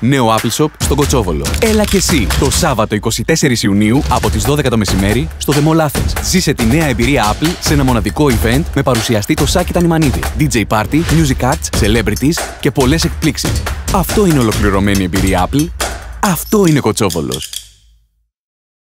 Νέο Apple Shop στον Κοτσόβολο. Έλα και εσύ το Σάββατο 24 Ιουνίου από τις 12 το μεσημέρι στο The Athens. Ζήσε τη νέα εμπειρία Apple σε ένα μοναδικό event με παρουσιαστή το Σάκη Τανιμανίδη, DJ Party, Music Arts, Celebrities και πολλές εκπλήξεις. Αυτό είναι ολοκληρωμένη εμπειρία Apple. Αυτό είναι Κοτσόβολος.